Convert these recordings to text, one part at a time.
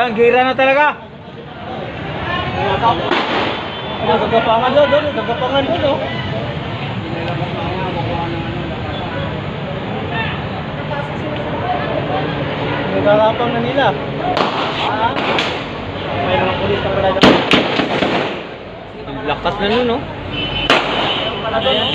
Ayan, gira na talaga. Gagapangan doon, doon, gagapangan doon, oh. Nagagapang na nila. Ah, may mga pulis na pala doon. Lakas na nun, no? Pala doon,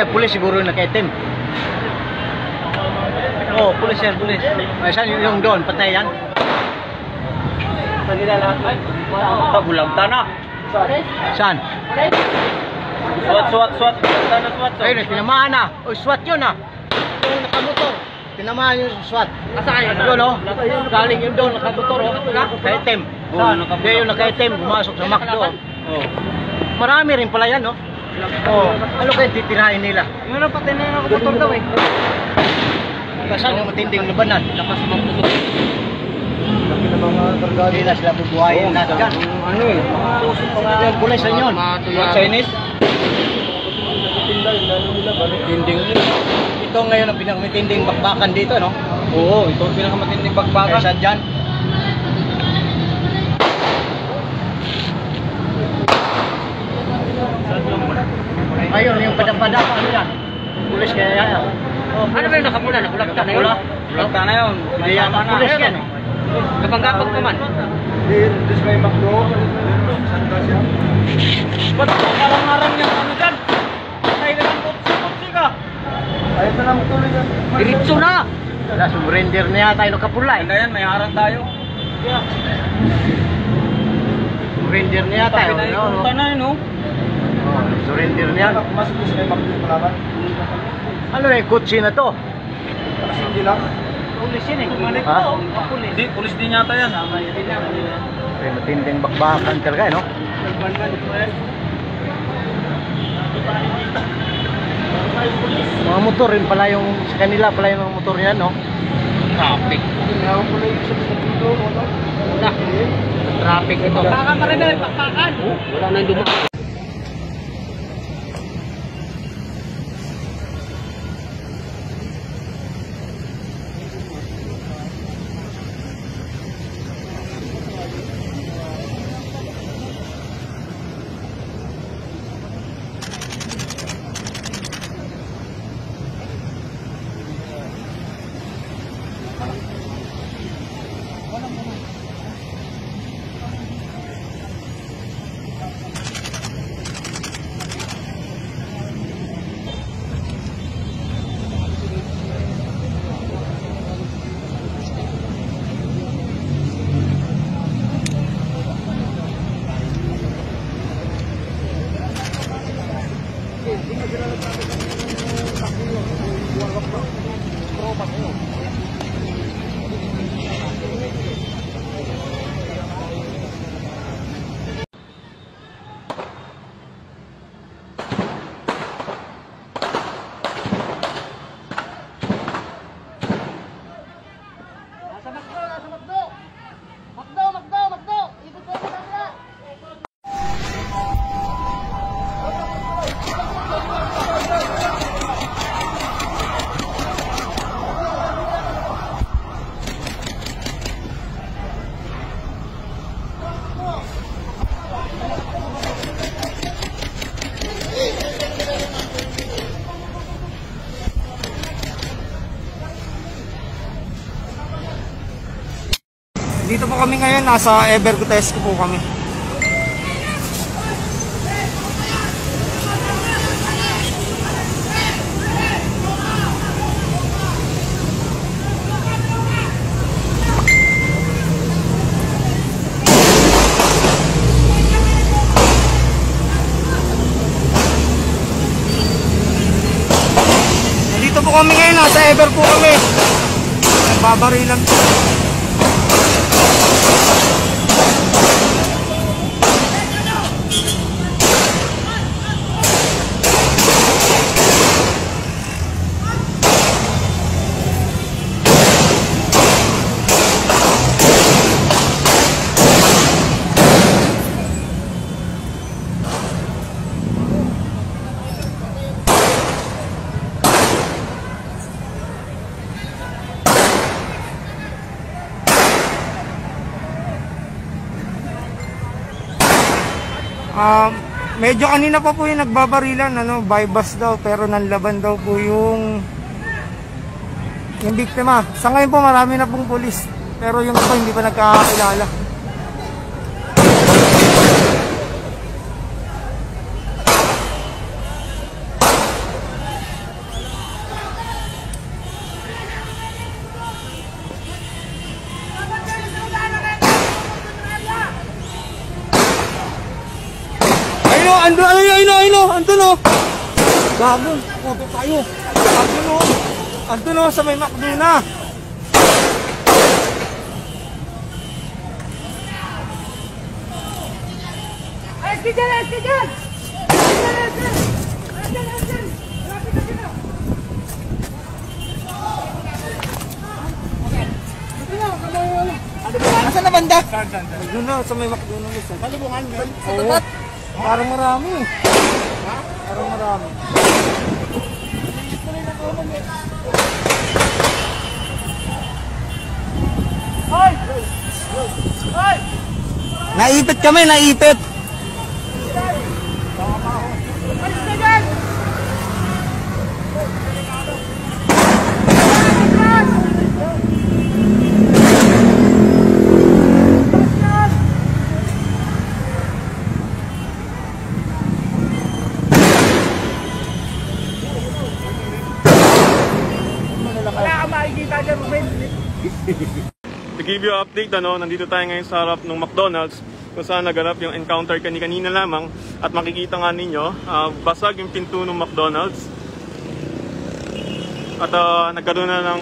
Eh, pulis siguro yung nakaitim. Oo, oh, pulis yan, pulis. Ay, saan yung, doon? Patay yan? Kanila lahat. Tagulang tana. Saan? Swat, swat, swat. Tana, swat. Ayun, tinamaan na. O, SWAT yun ah. Yung nakamotor. Tinamaan yung SWAT. Asa kayo? Yun oh. Galing yun doon, nakamotor oh. Nakaitim. Saan? Hindi yung nakaitim, pumasok sa McDo. Oh. Marami rin pala yan, no? Oh, ano kaya titirahin nila? Yung na patay na yung motor daw eh. Saan yung matinding labanan? Lakas ng motor. Hindi na sila bubuhayin na dyan. Ano eh? Yung pulis na yun. Mga Chinese? Tinding. Ito ngayon ang pinakamatinding bakbakan dito, no? Oo, ito ang pinakamatinding bagbagan. Kaysa dyan. Ayun, yung pada-pada, ano yan? Pulis kaya yan. Ano ba yung nakapula? Nakulakta na yun? Nakapula? Kulakta na yun. Yan, Tama na. pulis yan. oh. Kapag-kapag naman. This may makdo. Ba't parang-arang yung ano dyan? Patay na ng kutsi-kutsi ka. Ayun na lang tuloy yan. Diretso na. Wala, surrender na yata yung kapulay. Ganda yan, may harang tayo. Surrender na yata. Tayo yun, na no? yung punta na oh. Oh, surrender na yan. Ano eh, kutsi na to? Pulis yan eh. Ha? Hindi, pulis din yata yan. Ay, matinding bakbakan talaga, eh, no? Mga motor rin pala yung sa kanila pala yung mga motor niyan, no? Traffic. Wala. Traffic ito. Pakpakan pa rin na, pakpakan. Wala nang dumaan. one of them. kami ngayon, nasa Evergrotesco po kami. Dito po kami ngayon, nasa Ever po kami. Nagbabarilan po. Medyo kanina pa po yung nagbabarilan, ano, bypass daw, pero nanlaban daw po yung yung biktima. Sa ngayon po marami na pong pulis, pero yung iba hindi pa nagkakakilala. Gago, kope tayo. Andun o, andun o, sa may McDo na. Ayos ka dyan! Ayos ka dyan! Ayos ka dyan! Ayos ka dyan! Malapit na banda? Andun na, sa may McDo na. Listen. Palubungan yun? Oo. Parang marami. Ha? Parang marami. Naipit kami, naipit. Makikita dyan, Ruben. To give you update, ano, nandito tayo ngayon sa harap ng McDonald's kung saan naganap yung encounter kani-kanina lamang at makikita nga ninyo, ah, basag yung pinto ng McDonald's at ah, nagkaroon na ng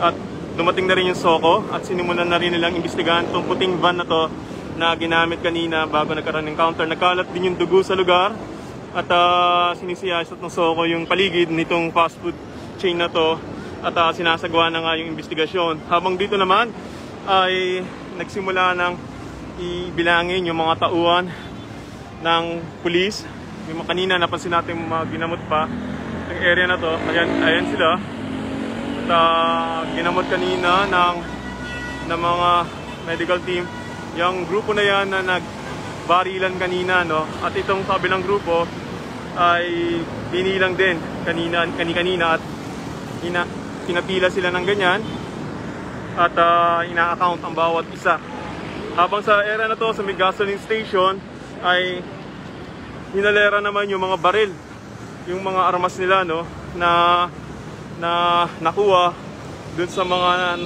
at dumating na rin yung Soko at sinimulan na rin nilang imbestigahan itong puting van na to na ginamit kanina bago nagkaroon ng encounter. Nagkalat din yung dugo sa lugar at uh, sinisiyasat ng Soko yung paligid nitong fast food chain na to at ah, sinasagawa na nga yung investigasyon. Habang dito naman ay nagsimula ng ibilangin yung mga tauhan ng pulis. Yung kanina napansin natin mga ginamot pa ng area na to. Ayan, ayan sila. At ah, ginamot kanina ng, ng mga medical team. Yung grupo na yan na nagbarilan kanina, no? At itong sabi ng grupo ay binilang din kanina, kani-kanina at ina, pinapila sila ng ganyan at ah, ina-account ang bawat isa. Habang sa area na to, sa may gasoline station, ay hinalera naman yung mga baril, yung mga armas nila, no, na, na nakuha dun sa mga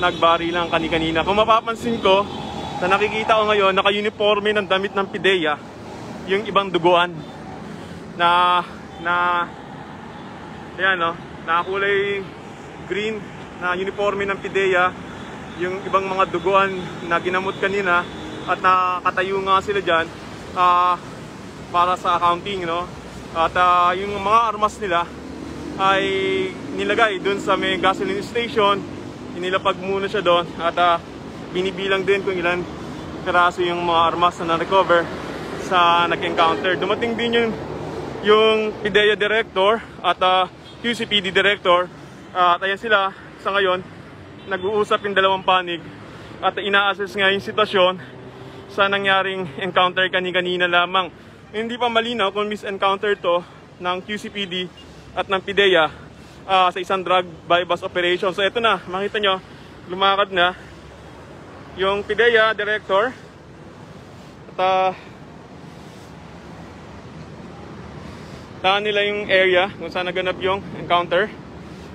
nagbarilang kani-kanina. Kung mapapansin ko, na nakikita ko ngayon, naka-uniforme ng damit ng PIDEA, yung ibang duguan, na, na, ayan, no, nakakulay green na uniforme ng PIDEA, yung ibang mga duguan na ginamot kanina at nakatayo nga sila dyan ah, para sa accounting, no? At ah, yung mga armas nila ay nilagay dun sa may gasoline station, inilapag muna siya doon at ah, binibilang din kung ilan karaso yung mga armas na na-recover sa nag-encounter. Dumating din yung, yung PIDEA director at ah, QCPD director at ayan sila sa ngayon nag-uusap yung dalawang panig at ina-assess nga yung sitwasyon sa nangyaring encounter kani-kanina lamang. Hindi pa malinaw kung misencounter to ng QCPD at ng PIDEA ah, sa isang drug bypass operation. So ito na, makita nyo, lumakad na yung PIDEA director at taan nila yung area kung saan naganap yung encounter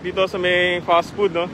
dito sa may fast food, no?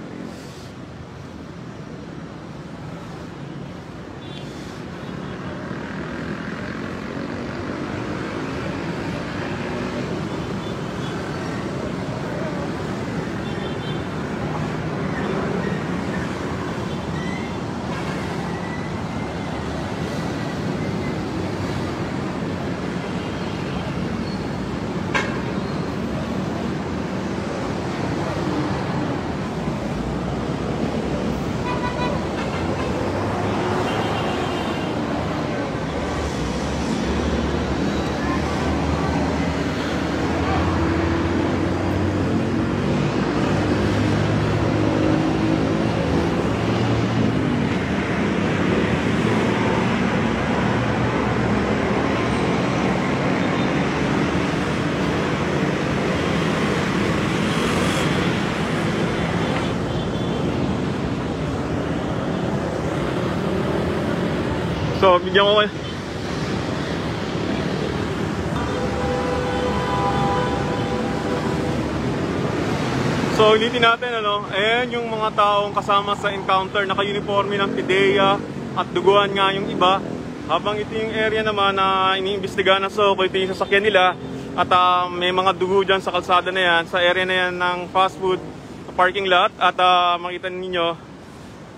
Bigyan ko So, ulitin natin, ano, ayan yung mga taong kasama sa encounter, naka-uniforme ng PIDEA at duguan nga yung iba. Habang ito yung area naman na iniimbestigahan ng SOCO, ito yung sasakyan nila. At ah, may mga dugo dyan sa kalsada na yan, sa area na yan ng fast food parking lot. At ah, makita ninyo,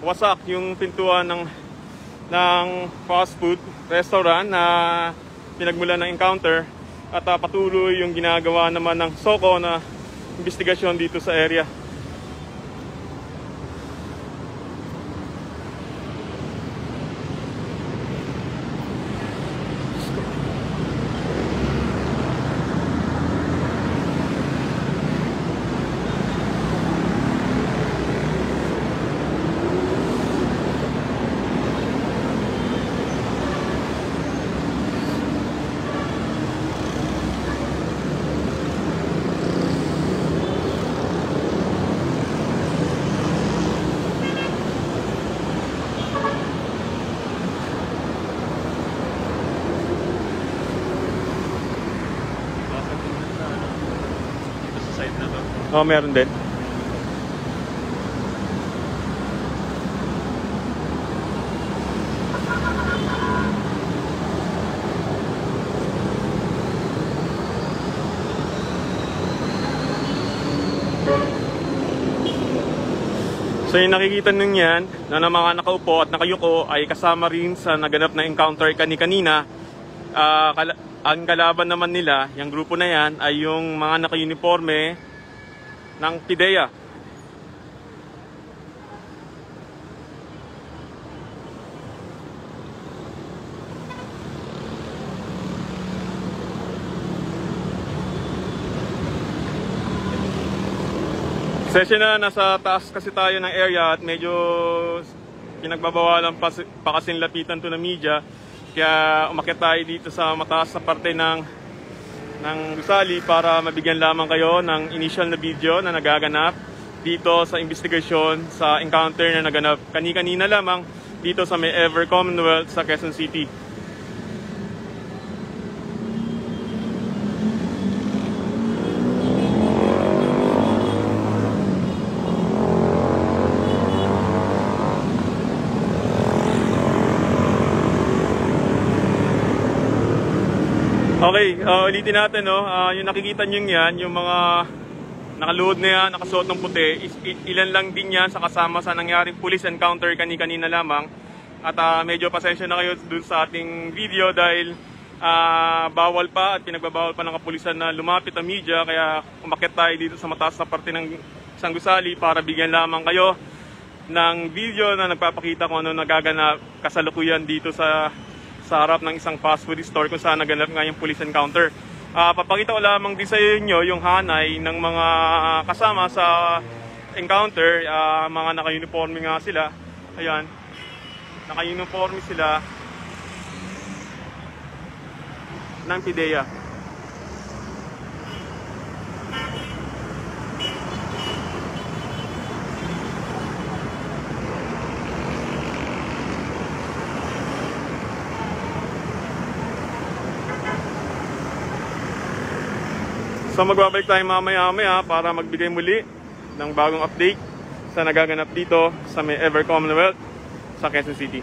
wasak yung pintuan ng, ng fast food restaurant na pinagmulan ng encounter. At ah, patuloy yung ginagawa naman ng SOCO na investigasyon dito sa area. Oh, meron din. So yung nakikita ninyo yan, na ng mga nakaupo at nakayuko ay kasama rin sa naganap na encounter kani-kanina. Ah, kala- ang kalaban naman nila, yung grupo na yan, ay yung mga naka-uniforme ng PIDEA. Session na nasa taas kasi tayo ng area at medyo pinagbabawalan pa, pa kasing lapitan to ng media. Kaya umakyat tayo dito sa mataas na parte ng ng Gusali para mabigyan lamang kayo ng initial na video na nagaganap dito sa investigasyon sa encounter na naganap kani-kanina lamang dito sa may Ever Commonwealth sa Quezon City. Okay, uh, ulitin natin, no? Ah, yung nakikita nyo yan, yung mga nakaluhod na yan, nakasuot ng puti, is, ilan lang din yan sa kasama sa nangyaring police encounter kani-kanina lamang. At ah, medyo pasensya na kayo dun sa ating video dahil ah, bawal pa at pinagbabawal pa ng kapulisan na lumapit ang media kaya umakit tayo dito sa mataas na parte ng Sanggusali para bigyan lamang kayo ng video na nagpapakita kung ano nagaganap kasalukuyan dito sa sa harap ng isang fast food store kung saan naganap nga yung police encounter. Ah, papakita ko lamang din sa inyo yung hanay ng mga kasama sa encounter, Ah, mga naka-uniforme nga sila. Ayan. Naka-uniforme sila ng PIDEA. So magbabalik tayo mamaya-maya para magbigay muli ng bagong update sa nagaganap dito sa may Ever Commonwealth sa Quezon City.